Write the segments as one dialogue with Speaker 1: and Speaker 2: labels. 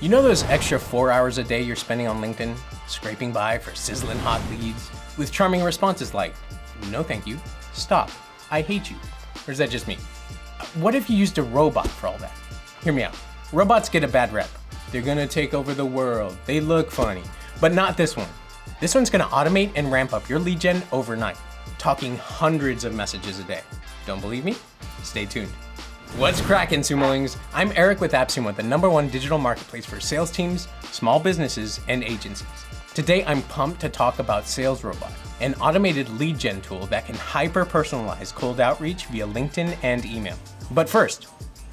Speaker 1: You know those extra four hours a day you're spending on LinkedIn, scraping by for sizzling hot leads, with charming responses like, no thank you, stop, I hate you, or is that just me? What if you used a robot for all that? Hear me out. Robots get a bad rep. They're gonna take over the world, they look funny, but not this one. This one's gonna automate and ramp up your lead gen overnight, talking hundreds of messages a day. Don't believe me? Stay tuned. What's crackin', Sumolings? I'm Eric with AppSumo, the number one digital marketplace for sales teams, small businesses, and agencies. Today, I'm pumped to talk about Sales Robot, an automated lead gen tool that can hyper personalize cold outreach via LinkedIn and email. But first,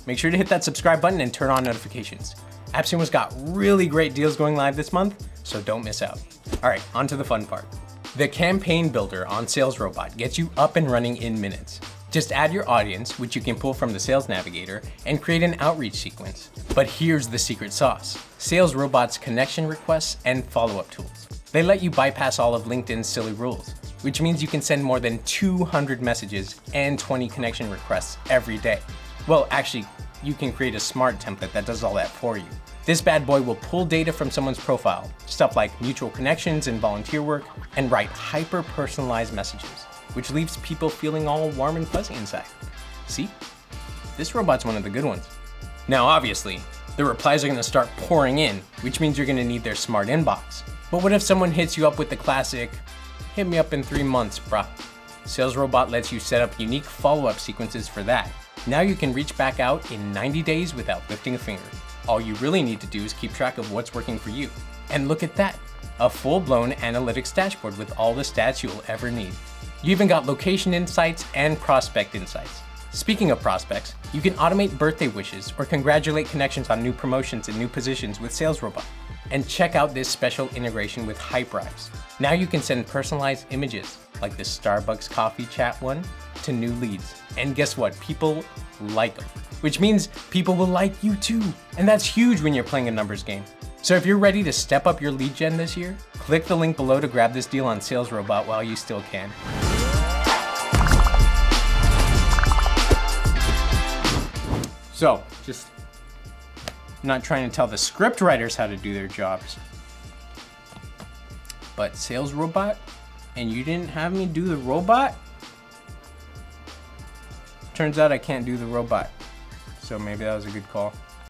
Speaker 1: make sure to hit that subscribe button and turn on notifications. AppSumo's got really great deals going live this month, so don't miss out. All right, on to the fun part. The campaign builder on Sales Robot gets you up and running in minutes. Just add your audience, which you can pull from the Sales Navigator, and create an outreach sequence. But here's the secret sauce. Sales Robot's connection requests and follow-up tools. They let you bypass all of LinkedIn's silly rules, which means you can send more than 200 messages and 20 connection requests every day. Well, actually, you can create a smart template that does all that for you. This bad boy will pull data from someone's profile, stuff like mutual connections and volunteer work, and write hyper-personalized messages which leaves people feeling all warm and fuzzy inside. See? This robot's one of the good ones. Now, obviously, the replies are gonna start pouring in, which means you're gonna need their smart inbox. But what if someone hits you up with the classic, hit me up in three months, bruh? Sales Robot lets you set up unique follow-up sequences for that. Now you can reach back out in 90 days without lifting a finger. All you really need to do is keep track of what's working for you. And look at that, a full-blown analytics dashboard with all the stats you'll ever need. You even got location insights and prospect insights. Speaking of prospects, you can automate birthday wishes or congratulate connections on new promotions and new positions with Sales Robot. And check out this special integration with Hyperise. Now you can send personalized images, like the Starbucks coffee chat one, to new leads. And guess what? People like them, which means people will like you too. And that's huge when you're playing a numbers game. So if you're ready to step up your lead gen this year, click the link below to grab this deal on Sales Robot while you still can. So, just not trying to tell the script writers how to do their jobs. But Sales Robot, and you didn't have me do the robot? Turns out I can't do the robot. So maybe that was a good call.